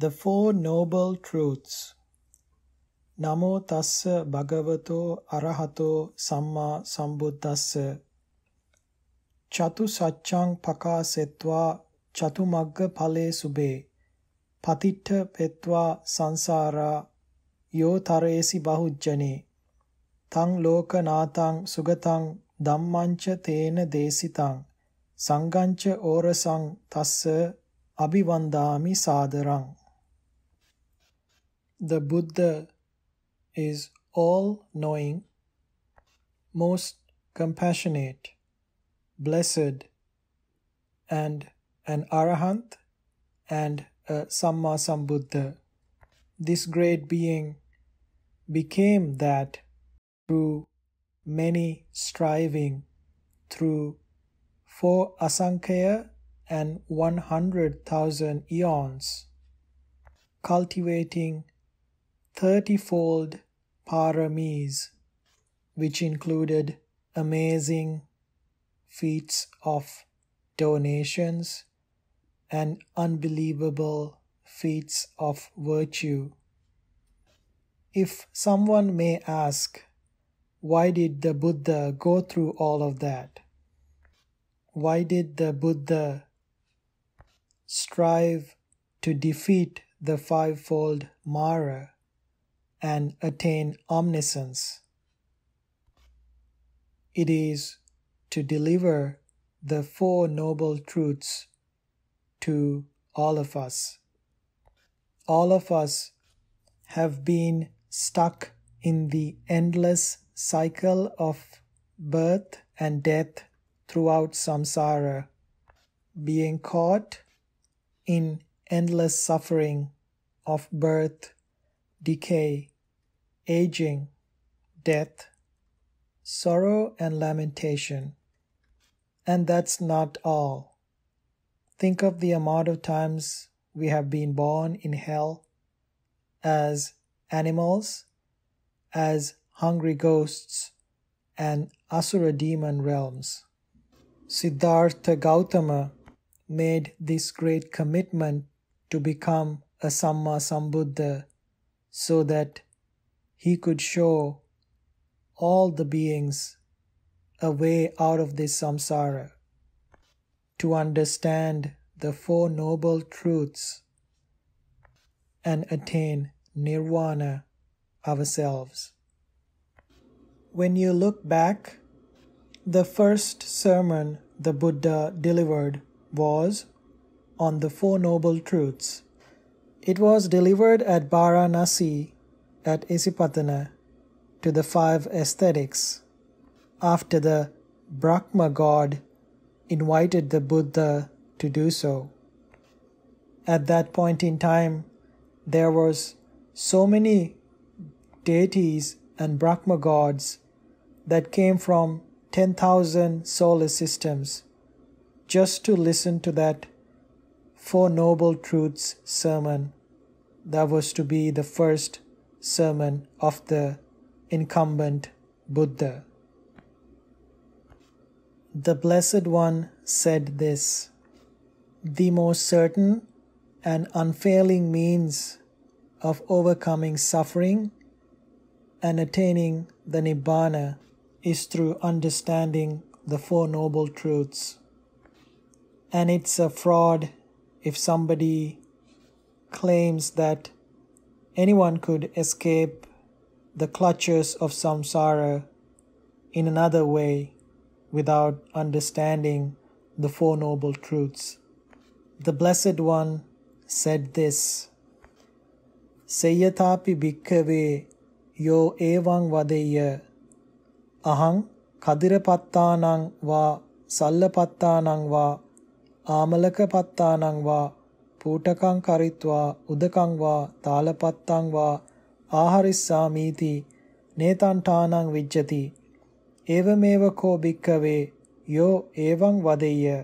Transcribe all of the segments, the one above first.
The Four Noble Truths. නමෝ තස්ස භගවතෝ අරහතෝ සම්මා සම්බුද්දස්ස. චතු සච්ඡං පකාසෙත්වා චතු මග්ග ඵලේ සුබේ පතිට්ඨ පෙත්වා සංසාරා යෝ තරේසි බහුජ්ජනේ. තං ලෝකනාතං සුගතං ධම්මංච තේන දේසිතං. සංගංච ඕරසං තස්ස අභිවන්දාමි සාදරං. The Buddha is all knowing, most compassionate, blessed, and an Arahant and a Samma Sambuddha. This great being became that through many striving, through four asankhya and 100,000 eons, cultivating thirty-fold paramis, which included amazing feats of donations and unbelievable feats of virtue. If someone may ask, why did the Buddha go through all of that? Why did the Buddha strive to defeat the fivefold Mara? And attain omniscience. It is to deliver the Four Noble Truths to all of us. All of us have been stuck in the endless cycle of birth and death throughout samsara, being caught in endless suffering of birth, decay, aging, death, sorrow, and lamentation. And that's not all. Think of the amount of times we have been born in hell as animals, as hungry ghosts, and Asura demon realms. Siddhartha Gautama made this great commitment to become a Samma so that he could show all the beings a way out of this samsara to understand the Four Noble Truths and attain nirvana ourselves. When you look back, the first sermon the Buddha delivered was on the Four Noble Truths. It was delivered at Varanasi at Isipatana to the five ascetics after the Brahma god invited the Buddha to do so. At that point in time, there was so many deities and Brahma gods that came from 10,000 solar systems just to listen to that Four Noble Truths sermon that was to be the first sermon of the incumbent Buddha. The Blessed One said this The most certain and unfailing means of overcoming suffering and attaining the Nibbana is through understanding the Four Noble Truths. And it's a fraud if somebody claims that anyone could escape the clutches of samsara in another way without understanding the Four Noble Truths. The Blessed One said this Seyatapi bhikkhave yo evang vadeya ahang kadirapattanang va sallapattanang va ආමලකපත්තානං වා පූටකං කරිත්වා උදකං වා තාලපත්තං වා ආහරිස්සාමීති නේතන්ඨානං විජ්ජති. ඒවමේව කෝ භික්කවේ යෝ එවං වදෙය්‍ය.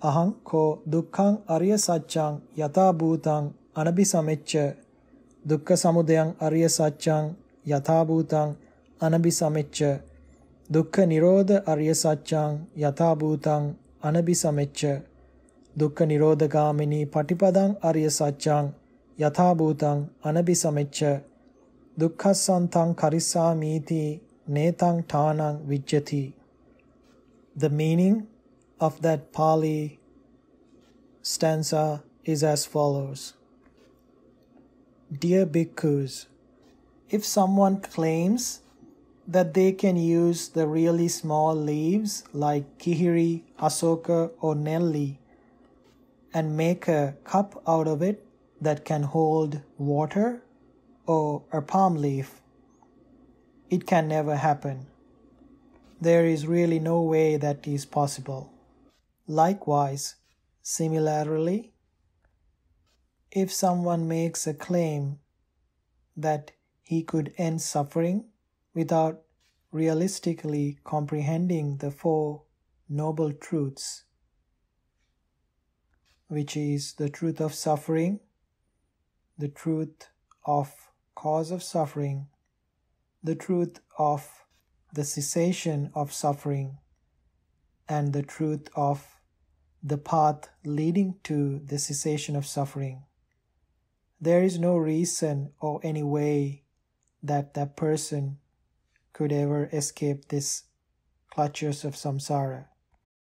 අහං කෝ දුක්ඛං අරිය සත්‍යං යථා භූතං අනබිසමෙච්ච දුක්ඛ සමුදයං අරිය සත්‍යං යථා භූතං අනබිසමෙච්ච දුක්ඛ නිරෝධ අරිය සත්‍යං යථා භූතං අනබිසමෙච්ච දුක්ඛ නිරෝධගාමිනී පටිපදං අරිය සත්‍යං යථාභූතං අනබිසමෙච්ච දුක්ඛසන්තං කරිස්සාමීති netang tanang vijjati the meaning of that pali stanza is as follows dear bhikkhus if someone claims that they can use the really small leaves like kihiri, asoka, or nelli and make a cup out of it that can hold water or a palm leaf. It can never happen. There is really no way that is possible. Likewise, similarly, if someone makes a claim that he could end suffering without realistically comprehending the Four Noble Truths, which is the truth of suffering, the truth of cause of suffering, the truth of the cessation of suffering, and the truth of the path leading to the cessation of suffering. There is no reason or any way that that person could ever escape this clutches of samsara.